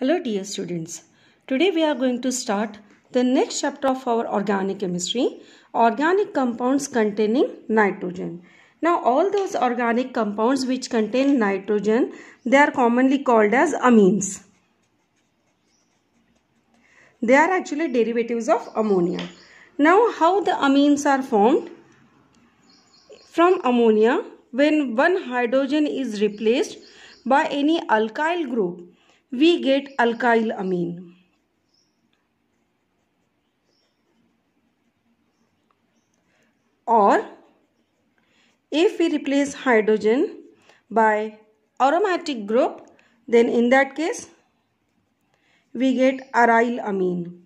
Hello dear students. Today we are going to start the next chapter of our organic chemistry, organic compounds containing nitrogen. Now all those organic compounds which contain nitrogen, they are commonly called as amines. They are actually derivatives of ammonia. Now how the amines are formed? From ammonia, when one hydrogen is replaced by any alkyl group, we get alkyl amine. Or if we replace hydrogen by aromatic group, then in that case we get aryl amine.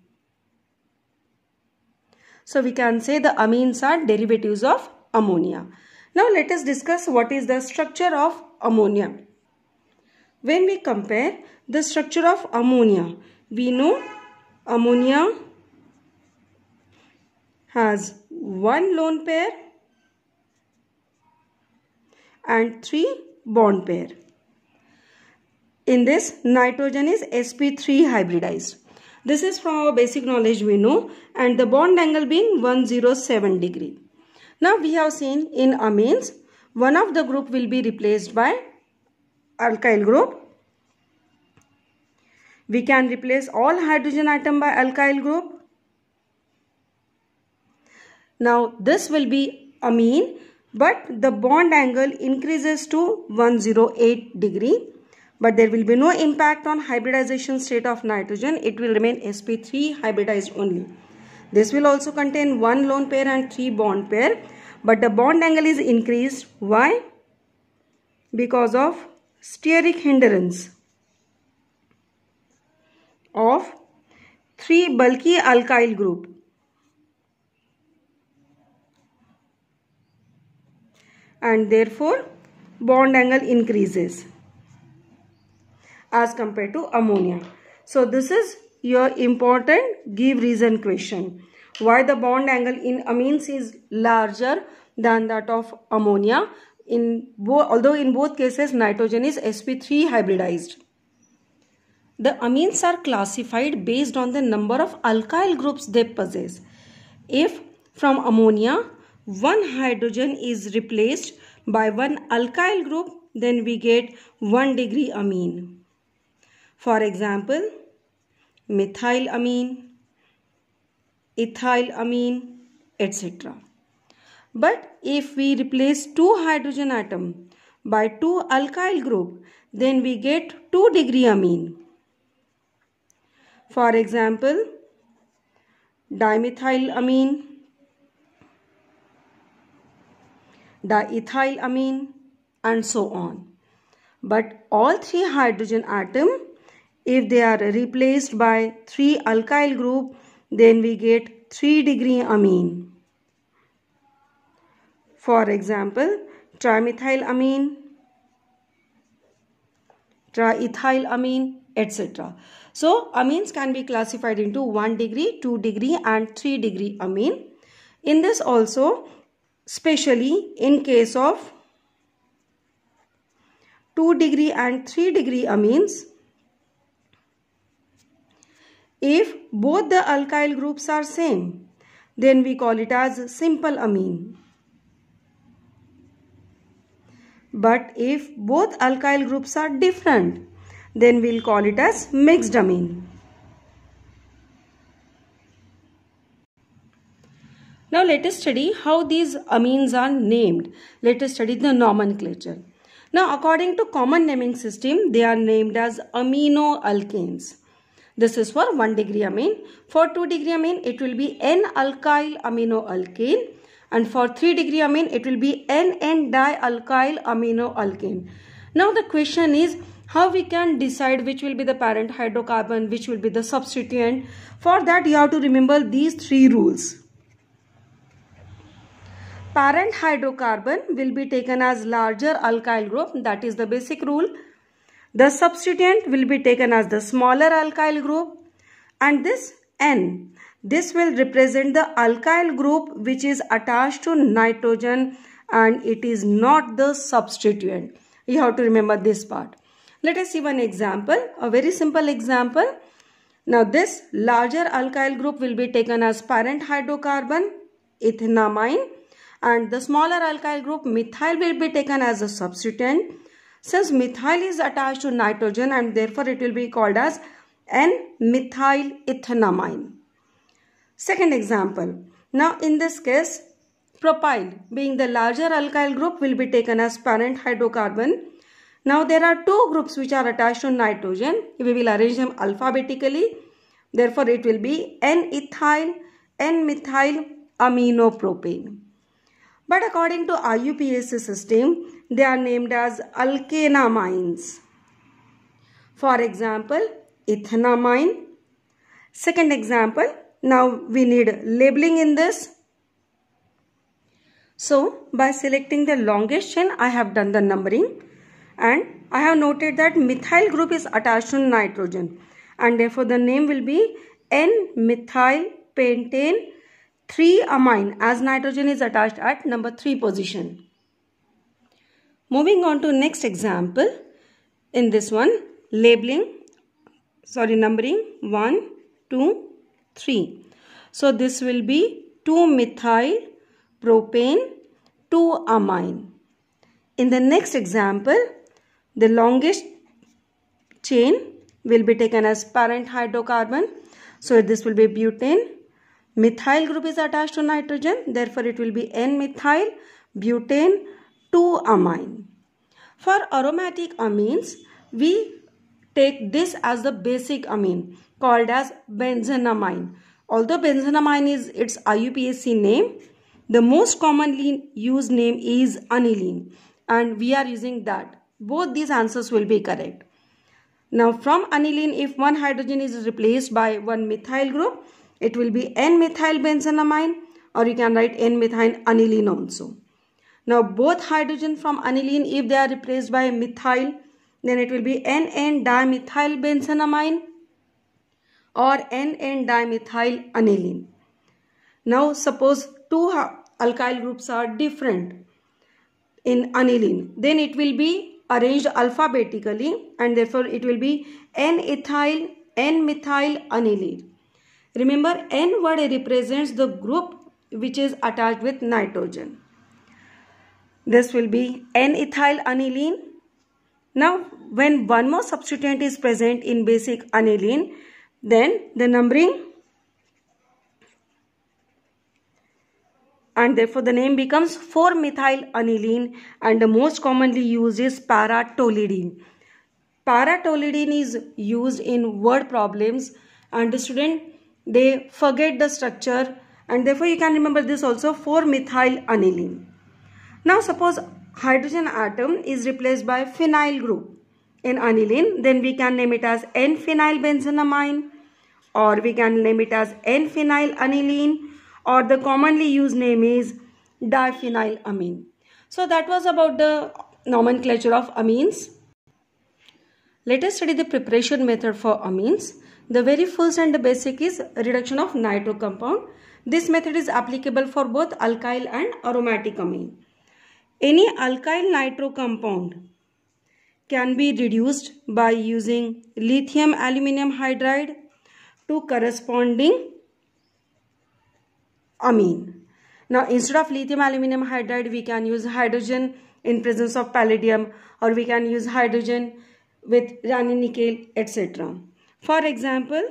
So we can say the amines are derivatives of ammonia. Now let us discuss what is the structure of ammonia. When we compare the structure of ammonia, we know ammonia has one lone pair and three bond pair. In this, nitrogen is sp3 hybridized. This is from our basic knowledge we know and the bond angle being 107 degree. Now we have seen in amines, one of the group will be replaced by alkyl group. We can replace all hydrogen atom by alkyl group. Now this will be amine but the bond angle increases to 108 degree but there will be no impact on hybridization state of nitrogen. It will remain sp3 hybridized only. This will also contain one lone pair and three bond pair but the bond angle is increased. Why? Because of steric hindrance of three bulky alkyl group. And therefore bond angle increases as compared to ammonia. So this is your important give reason question. Why the bond angle in amines is larger than that of ammonia. In both although in both cases nitrogen is sp3 hybridized. The amines are classified based on the number of alkyl groups they possess. If from ammonia one hydrogen is replaced by one alkyl group then we get 1 degree amine. For example, methyl amine, ethyl amine, etc. But if we replace two hydrogen atom by two alkyl group, then we get 2 degree amine. For example, dimethylamine, diethylamine and so on. But all three hydrogen atom, if they are replaced by three alkyl group, then we get 3 degree amine. For example, trimethylamine, triethylamine, etc. So amines can be classified into 1 degree, 2 degree and 3 degree amine. In this also, specially in case of 2 degree and 3 degree amines, if both the alkyl groups are same, then we call it as simple amine. But if both alkyl groups are different, then we'll call it as mixed amine. Now let us study how these amines are named. Let us study the nomenclature. Now according to common naming system, they are named as amino alkanes. This is for 1 degree amine. For 2 degree amine, it will be N-alkyl amino alkane. And for 3 degree amine, it will be N-N-dialkyl amino alkane. Now the question is, how we can decide which will be the parent hydrocarbon, which will be the substituent. For that you have to remember these three rules. Parent hydrocarbon will be taken as larger alkyl group that is the basic rule. The substituent will be taken as the smaller alkyl group and this N this will represent the alkyl group which is attached to nitrogen and it is not the substituent. You have to remember this part. Let us see one example, a very simple example. Now this larger alkyl group will be taken as parent hydrocarbon, ethanamine and the smaller alkyl group methyl will be taken as a substituent. Since methyl is attached to nitrogen and therefore it will be called as N-methyl ethanamine. Second example. Now in this case, propyl being the larger alkyl group will be taken as parent hydrocarbon now there are two groups which are attached to nitrogen. We will arrange them alphabetically. Therefore it will be N-ethyl, N-methyl, aminopropane. But according to IUPAC system, they are named as alkanamines. For example, ethanamine. Second example, now we need labeling in this. So, by selecting the longest chain, I have done the numbering and I have noted that methyl group is attached to nitrogen and therefore the name will be N-methyl pentane 3-amine as nitrogen is attached at number 3 position. Moving on to next example. In this one, labeling, sorry, numbering 1, 2, 3. So this will be 2-methyl propane 2-amine. In the next example, the longest chain will be taken as parent hydrocarbon. So this will be butane. Methyl group is attached to nitrogen. Therefore it will be N-methyl butane 2-amine. For aromatic amines, we take this as the basic amine called as benzenamine. Although benzenamine is its IUPAC name, the most commonly used name is aniline and we are using that. Both these answers will be correct. Now from aniline, if one hydrogen is replaced by one methyl group, it will be N-methyl benzenamine or you can write N-methyl aniline also. Now both hydrogen from aniline, if they are replaced by methyl, then it will be N-N-dimethyl benzenamine or N-N-dimethyl aniline. Now suppose two alkyl groups are different in aniline, then it will be arranged alphabetically and therefore it will be N-ethyl, N-methyl aniline. Remember N word represents the group which is attached with nitrogen. This will be N-ethyl aniline. Now when one more substituent is present in basic aniline then the numbering and therefore the name becomes 4-methyl aniline and the most commonly used is para-toluidine. Para-toluidine is used in word problems and the student they forget the structure and therefore you can remember this also 4-methyl aniline. Now suppose hydrogen atom is replaced by phenyl group in aniline then we can name it as N-phenyl benzenamine or we can name it as N-phenyl aniline or the commonly used name is diphenylamine. So that was about the nomenclature of amines. Let us study the preparation method for amines. The very first and the basic is reduction of nitro compound. This method is applicable for both alkyl and aromatic amine. Any alkyl nitro compound can be reduced by using lithium aluminum hydride to corresponding amine. Now instead of lithium aluminum hydride we can use hydrogen in presence of palladium or we can use hydrogen with Raney nickel etc. For example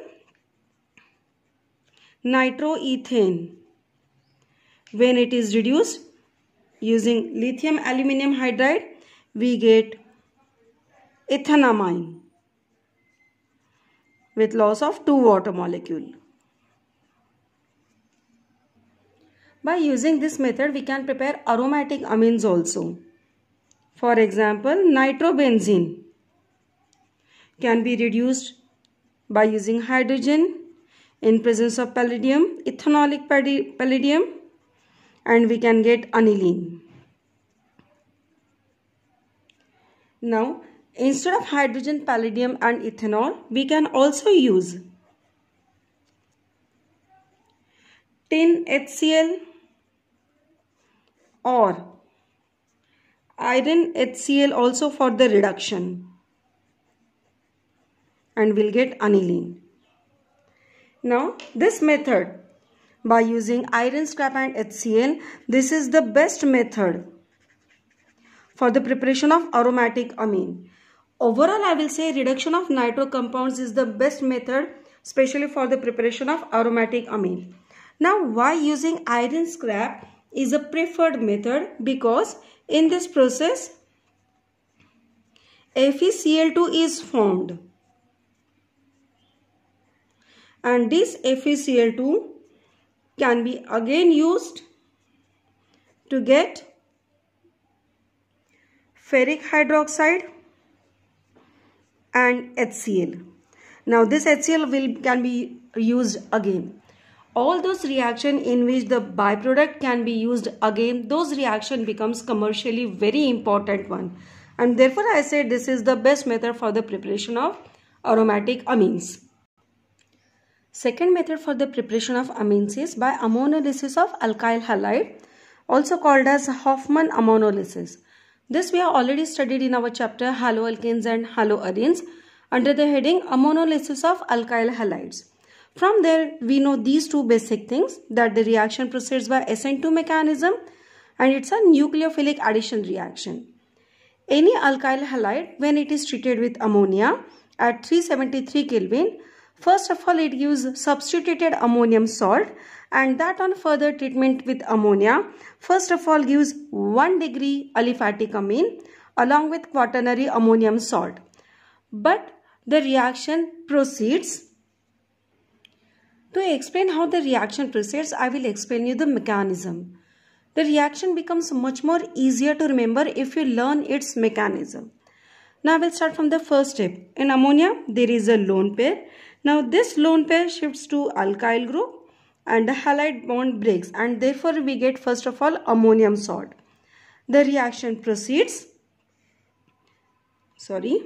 nitroethane when it is reduced using lithium aluminum hydride we get ethanamine with loss of two water molecule. By using this method, we can prepare aromatic amines also. For example, nitrobenzene can be reduced by using hydrogen in presence of palladium, ethanolic palladium and we can get aniline. Now, instead of hydrogen, palladium and ethanol, we can also use tin HCl or iron HCl also for the reduction. and we'll get aniline. Now this method by using iron scrap and HCl, this is the best method for the preparation of aromatic amine. Overall, I will say reduction of nitro compounds is the best method especially for the preparation of aromatic amine. Now, why using iron scrap is a preferred method? Because in this process, FeCl2 is formed. And this FeCl2 can be again used to get ferric hydroxide and HCl. Now this HCl will can be used again. All those reaction in which the byproduct can be used again, those reaction becomes commercially very important one. And therefore I said this is the best method for the preparation of aromatic amines. Second method for the preparation of amines is by ammonolysis of alkyl halide also called as Hofmann ammonolysis. This we have already studied in our chapter haloalkanes and haloarenes under the heading ammonolysis of alkyl halides. From there, we know these two basic things that the reaction proceeds by SN2 mechanism and it's a nucleophilic addition reaction. Any alkyl halide, when it is treated with ammonia at 373 Kelvin, first of all it gives substituted ammonium salt and that on further treatment with ammonia, first of all gives 1 degree aliphatic amine along with quaternary ammonium salt. But the reaction proceeds. To explain how the reaction proceeds, I will explain you the mechanism. The reaction becomes much more easier to remember if you learn its mechanism. Now we'll start from the first step. In ammonia, there is a lone pair. Now this lone pair shifts to alkyl group and the halide bond breaks and therefore we get first of all ammonium salt. The reaction proceeds. Sorry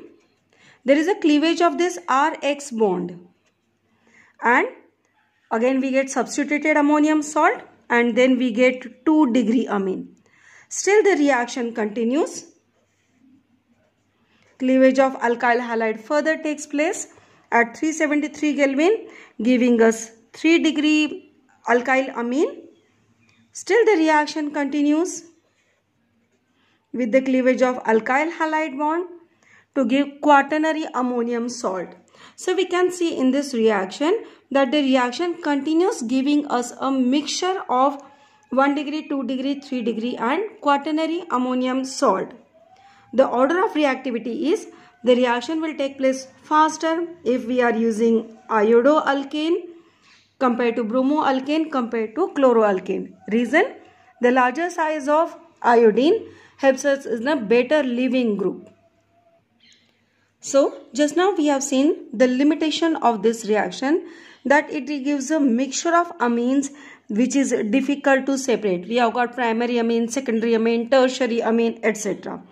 there is a cleavage of this RX bond and again we get substituted ammonium salt and then we get 2 degree amine. Still the reaction continues. Cleavage of alkyl halide further takes place at 373 Kelvin giving us 3 degree alkyl amine. Still the reaction continues with the cleavage of alkyl halide bond to give quaternary ammonium salt. So we can see in this reaction that the reaction continues giving us a mixture of 1 degree, 2 degree, 3 degree and quaternary ammonium salt. The order of reactivity is the reaction will take place faster if we are using iodoalkane compared to bromoalkane compared to chloroalkane. Reason? The larger size of iodine helps us in a better leaving group. So just now we have seen the limitation of this reaction that it gives a mixture of amines which is difficult to separate. We have got primary amine, secondary amine, tertiary amine etc.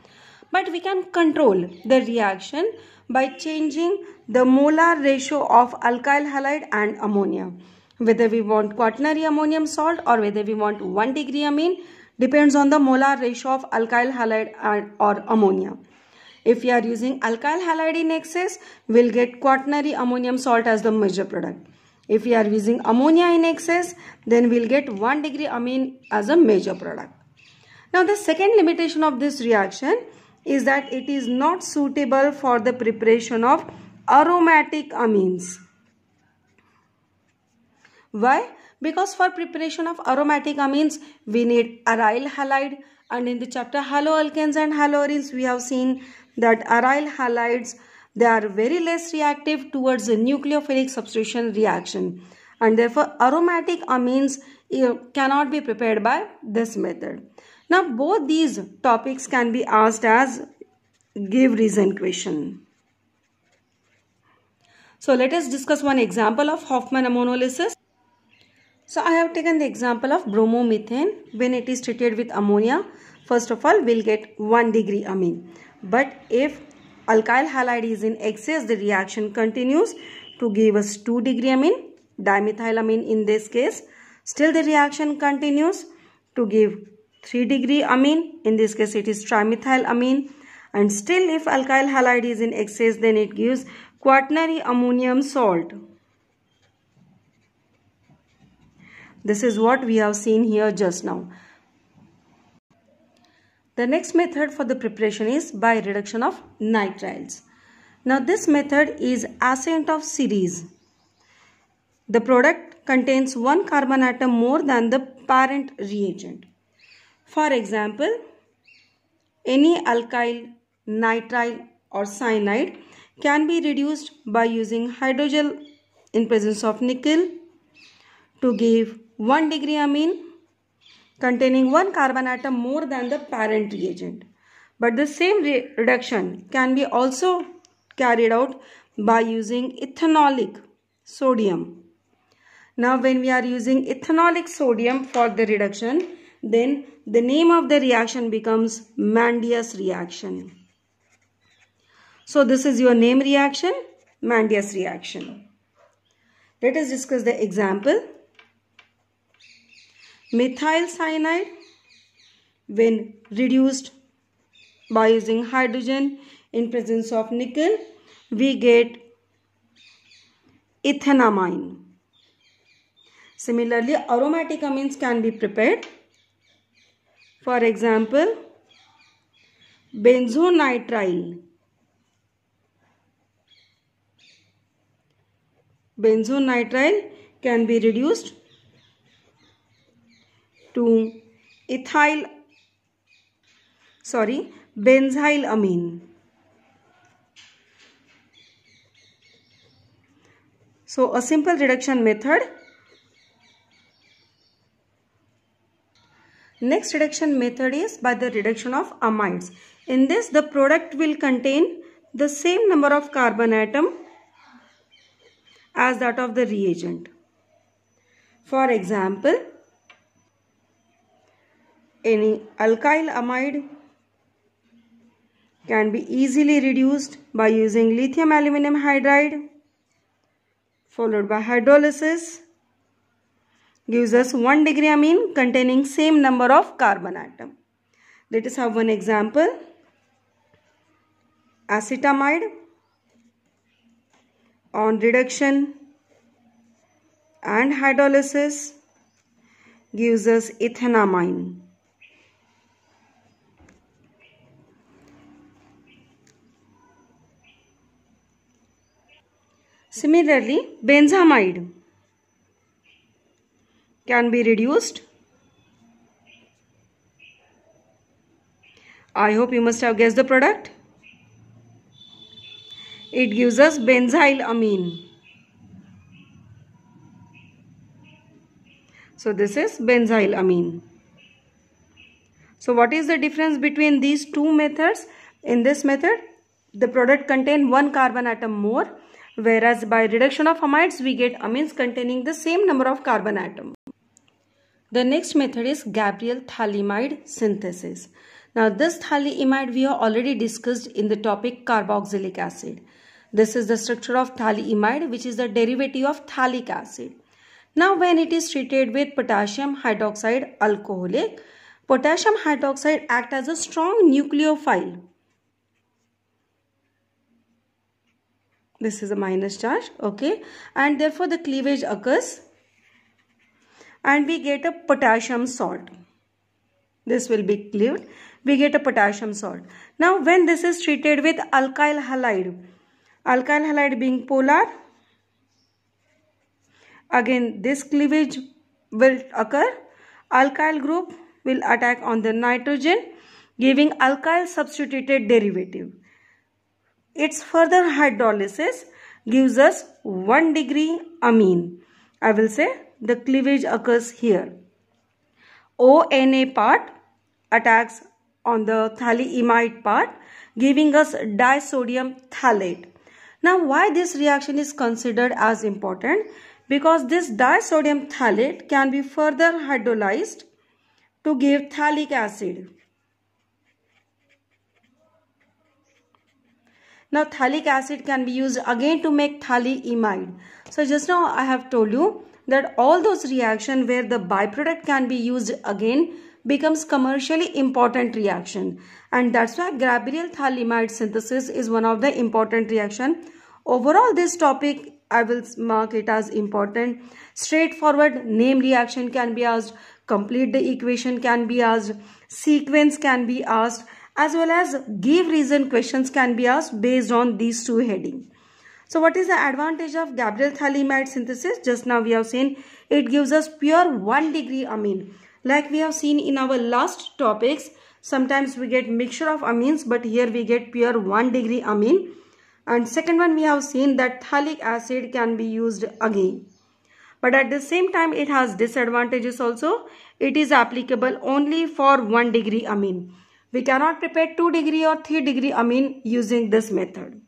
But we can control the reaction by changing the molar ratio of alkyl halide and ammonia. Whether we want quaternary ammonium salt or whether we want 1 degree amine depends on the molar ratio of alkyl halide or ammonia. If we are using alkyl halide in excess, we'll get quaternary ammonium salt as the major product. If we are using ammonia in excess, then we'll get 1 degree amine as a major product. Now the second limitation of this reaction is that it is not suitable for the preparation of aromatic amines. Why? Because for preparation of aromatic amines, we need aryl halide and in the chapter haloalkanes and haloarenes, we have seen that aryl halides they are very less reactive towards the nucleophilic substitution reaction and therefore aromatic amines eh, cannot be prepared by this method. Now both these topics can be asked as give reason question. So let us discuss one example of Hofmann ammonolysis. So I have taken the example of bromomethane when it is treated with ammonia. First of all, we'll get 1 degree amine. But if alkyl halide is in excess, the reaction continues to give us 2 degree amine, dimethylamine in this case. Still the reaction continues to give 3 degree amine. In this case it is trimethylamine. And still if alkyl halide is in excess then it gives quaternary ammonium salt. This is what we have seen here just now. The next method for the preparation is by reduction of nitriles. Now this method is ascent of series. The product contains one carbon atom more than the parent reagent. For example, any alkyl, nitrile or cyanide can be reduced by using hydrogen in presence of nickel to give 1 degree amine containing one carbon atom more than the parent reagent. But the same re reduction can be also carried out by using ethanolic sodium. Now when we are using ethanolic sodium for the reduction, then the name of the reaction becomes Mendius reaction. So this is your name reaction, Mendius reaction. Let us discuss the example methyl cyanide when reduced by using hydrogen in presence of nickel we get ethanamine similarly aromatic amines can be prepared for example benzonitrile benzonitrile can be reduced to ethyl sorry benzyl amine so a simple reduction method next reduction method is by the reduction of amides. In this the product will contain the same number of carbon atom as that of the reagent. For example any alkyl amide can be easily reduced by using lithium aluminum hydride followed by hydrolysis gives us 1 degree amine containing same number of carbon atom. Let us have one example. Acetamide on reduction and hydrolysis gives us ethanamine. Similarly, benzamide can be reduced. I hope you must have guessed the product. It gives us benzyl amine. So this is benzyl amine. So what is the difference between these two methods? In this method, the product contain one carbon atom more whereas by reduction of amides we get amines containing the same number of carbon atom. The next method is Gabriel phthalimide synthesis. Now this phthalimide we have already discussed in the topic carboxylic acid. This is the structure of phthalimide which is the derivative of phthalic acid. Now when it is treated with potassium hydroxide alcoholic, potassium hydroxide act as a strong nucleophile this is a minus charge okay and therefore the cleavage occurs and we get a potassium salt. This will be cleaved we get a potassium salt. Now when this is treated with alkyl halide alkyl halide being polar again this cleavage will occur. Alkyl group will attack on the nitrogen giving alkyl substituted derivative. Its further hydrolysis gives us 1 degree amine. I will say the cleavage occurs here. ONA part attacks on the phthalimide part giving us disodium phthalate. Now why this reaction is considered as important? Because this disodium phthalate can be further hydrolyzed to give phthalic acid. Now phthalic acid can be used again to make phthalimide. So just now I have told you that all those reaction where the byproduct can be used again becomes commercially important reaction and that's why Gabriel phthalimide synthesis is one of the important reaction Overall, this topic I will mark it as important. Straightforward name reaction can be asked. Complete the equation can be asked. Sequence can be asked. As well as give reason questions can be asked based on these two headings. So what is the advantage of Gabriel phthalimide synthesis? Just now we have seen it gives us pure 1 degree amine. Like we have seen in our last topics, sometimes we get mixture of amines but here we get pure 1 degree amine. And second one we have seen that phthalic acid can be used again. But at the same time it has disadvantages also. It is applicable only for 1 degree amine. We cannot prepare 2 degree or 3 degree amine using this method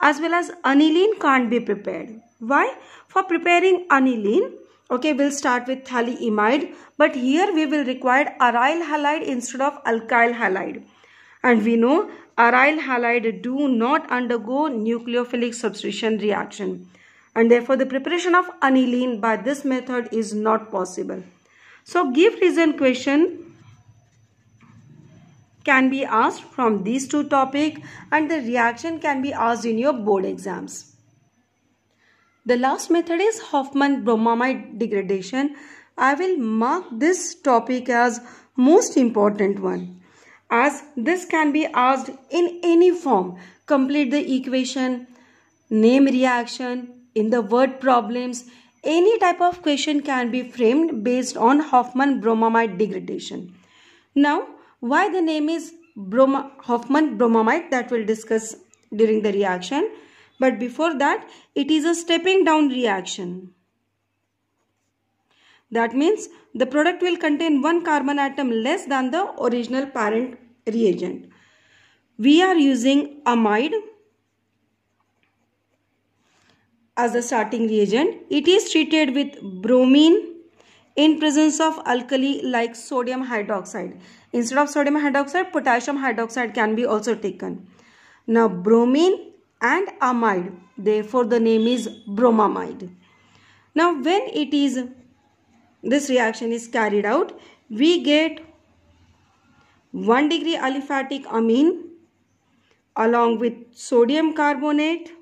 as well as aniline can't be prepared. Why? For preparing aniline, okay, we'll start with phthalimide, but here we will require aryl halide instead of alkyl halide. And we know aryl halide do not undergo nucleophilic substitution reaction. And therefore, the preparation of aniline by this method is not possible. So, give reason question can be asked from these two topics and the reaction can be asked in your board exams. The last method is Hofmann bromamide degradation. I will mark this topic as most important one as this can be asked in any form. Complete the equation, name reaction, in the word problems, any type of question can be framed based on Hofmann bromamide degradation. Now, why the name is Broma, Hofmann bromamide that we'll discuss during the reaction. But before that, it is a stepping down reaction. That means the product will contain one carbon atom less than the original parent reagent. We are using amide as the starting reagent. It is treated with bromine in presence of alkali like sodium hydroxide. Instead of sodium hydroxide, potassium hydroxide can be also taken. Now bromine and amide, therefore the name is bromamide. Now when it is, this reaction is carried out, we get 1 degree aliphatic amine along with sodium carbonate,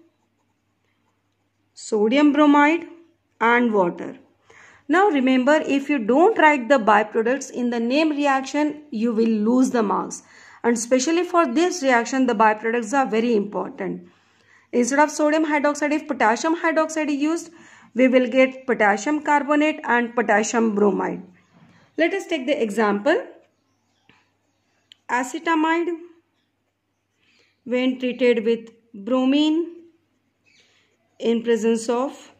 sodium bromide and water. Now remember if you don't write the byproducts in the name reaction you will lose the marks and especially for this reaction the byproducts are very important. Instead of sodium hydroxide if potassium hydroxide is used we will get potassium carbonate and potassium bromide. Let us take the example acetamide when treated with bromine in presence of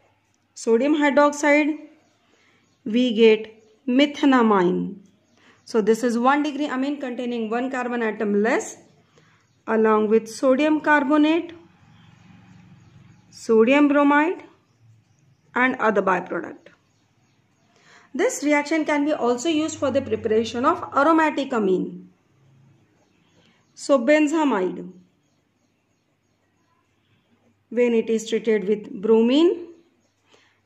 sodium hydroxide we get methanamine. So this is 1 degree amine containing 1 carbon atom less along with sodium carbonate, sodium bromide and other byproduct. This reaction can be also used for the preparation of aromatic amine. So benzamide when it is treated with bromine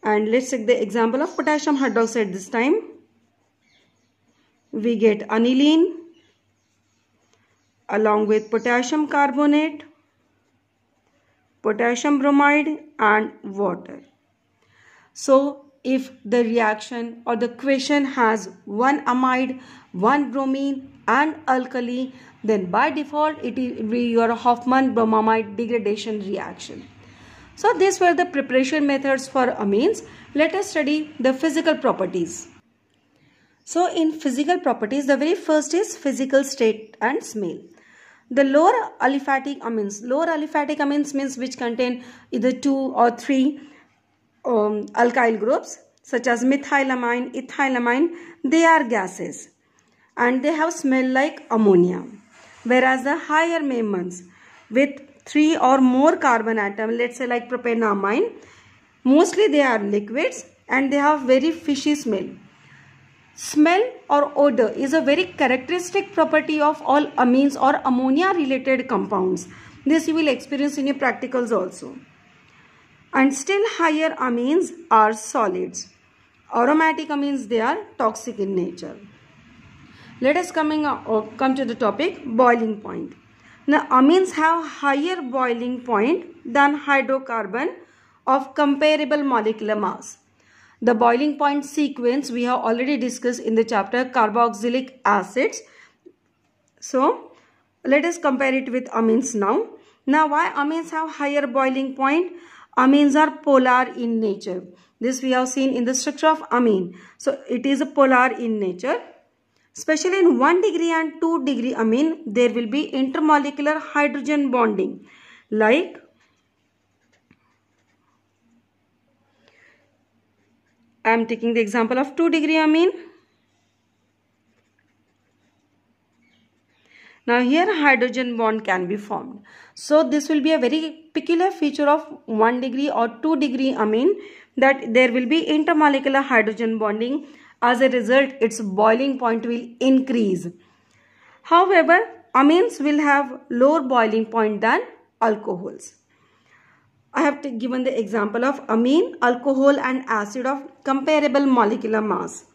and let's take the example of potassium hydroxide this time. We get aniline along with potassium carbonate potassium bromide and water. So if the reaction or the question has one amide one bromine and alkali then by default it will be your Hofmann bromamide degradation reaction so these were the preparation methods for amines. Let us study the physical properties. So in physical properties, the very first is physical state and smell. The lower aliphatic amines, lower aliphatic amines means which contain either two or three um, alkyl groups such as methylamine, ethylamine, they are gases and they have smell like ammonia. Whereas the higher memons with three or more carbon atom let's say like propanamine. Mostly they are liquids and they have very fishy smell. Smell or odor is a very characteristic property of all amines or ammonia related compounds. This you will experience in your practicals also. And still higher amines are solids. Aromatic amines they are toxic in nature. Let us coming uh, come to the topic boiling point Now amines have higher boiling point than hydrocarbon of comparable molecular mass. The boiling point sequence we have already discussed in the chapter carboxylic acids. So let us compare it with amines now. Now why amines have higher boiling point? Amines are polar in nature. This we have seen in the structure of amine. So it is a polar in nature. Especially in 1 degree and 2 degree amine, there will be intermolecular hydrogen bonding. Like I am taking the example of 2 degree amine. Now here hydrogen bond can be formed. So this will be a very peculiar feature of 1 degree or 2 degree amine that there will be intermolecular hydrogen bonding. As a result, its boiling point will increase. However, amines will have lower boiling point than alcohols. I have given the example of amine, alcohol and acid of comparable molecular mass.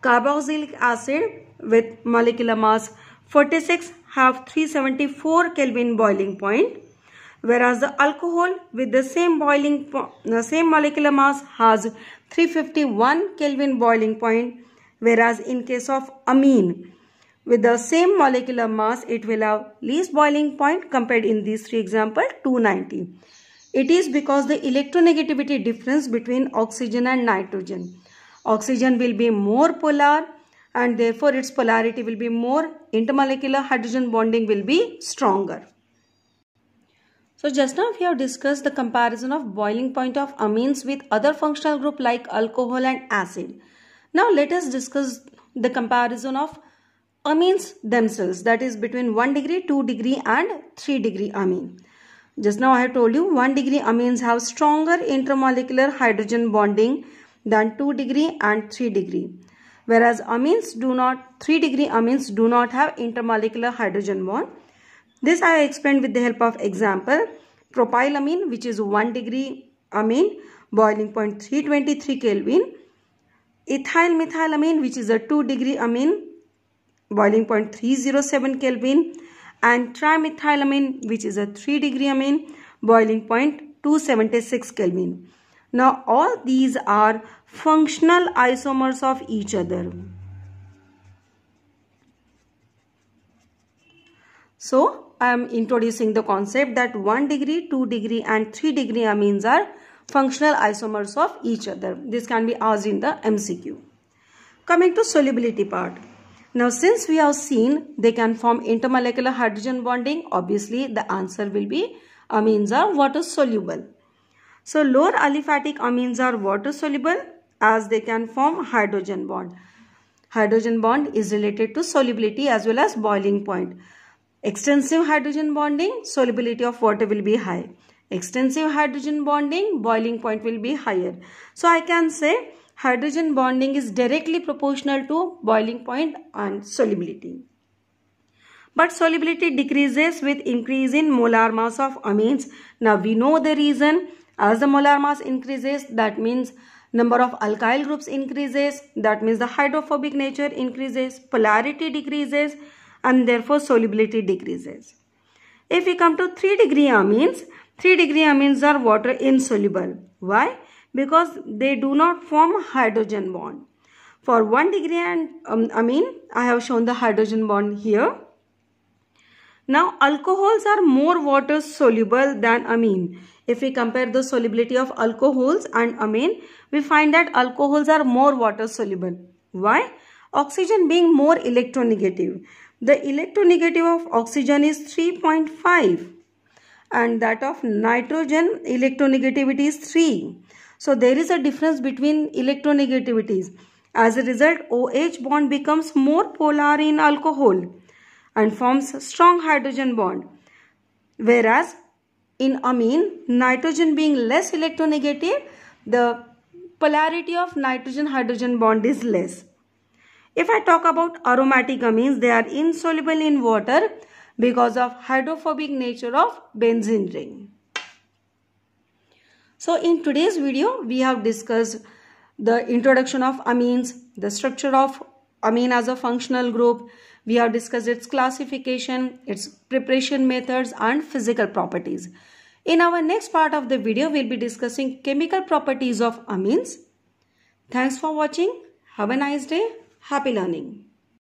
Carboxylic acid with molecular mass 46 have 374 Kelvin boiling point whereas the alcohol with the same boiling the same molecular mass has 351 Kelvin boiling point whereas in case of amine with the same molecular mass it will have least boiling point compared in these three example 290 it is because the electronegativity difference between oxygen and nitrogen. Oxygen will be more polar and therefore its polarity will be more. Intermolecular hydrogen bonding will be stronger. So just now we have discussed the comparison of boiling point of amines with other functional group like alcohol and acid. Now let us discuss the comparison of amines themselves that is between 1 degree, 2 degree and 3 degree amine. Just now I have told you 1 degree amines have stronger intermolecular hydrogen bonding than 2 degree and 3 degree whereas amines do not 3 degree amines do not have intermolecular hydrogen bond. This I explained with the help of example propylamine which is 1 degree amine boiling point 323 Kelvin ethyl methylamine which is a 2 degree amine boiling point 307 Kelvin and trimethylamine which is a 3 degree amine boiling point 276 Kelvin. Now all these are functional isomers of each other. So I am introducing the concept that 1 degree, 2 degree and 3 degree amines are functional isomers of each other. This can be asked in the MCQ. Coming to solubility part. Now since we have seen they can form intermolecular hydrogen bonding, obviously the answer will be amines are water soluble. So lower aliphatic amines are water soluble as they can form hydrogen bond. Hydrogen bond is related to solubility as well as boiling point. Extensive hydrogen bonding, solubility of water will be high. Extensive hydrogen bonding, boiling point will be higher. So I can say hydrogen bonding is directly proportional to boiling point and solubility. But solubility decreases with increase in molar mass of amines. Now we know the reason as the molar mass increases, that means number of alkyl groups increases, that means the hydrophobic nature increases, polarity decreases and therefore solubility decreases. If we come to 3 degree amines, 3 degree amines are water insoluble. Why? Because they do not form hydrogen bond. For 1 degree and um, amine, I have shown the hydrogen bond here. Now alcohols are more water soluble than amine. If we compare the solubility of alcohols and amine, we find that alcohols are more water soluble. Why? Oxygen being more electronegative. The electronegative of oxygen is 3.5 and that of nitrogen electronegativity is 3. So there is a difference between electronegativities. As a result, OH bond becomes more polar in alcohol and forms strong hydrogen bond. Whereas in amine, nitrogen being less electronegative, the polarity of nitrogen-hydrogen bond is less. If I talk about aromatic amines, they are insoluble in water because of hydrophobic nature of benzene ring. So in today's video, we have discussed the introduction of amines, the structure of amine as a functional group. We have discussed its classification, its preparation methods and physical properties. In our next part of the video, we'll be discussing chemical properties of amines. Thanks for watching. Have a nice day. Happy learning.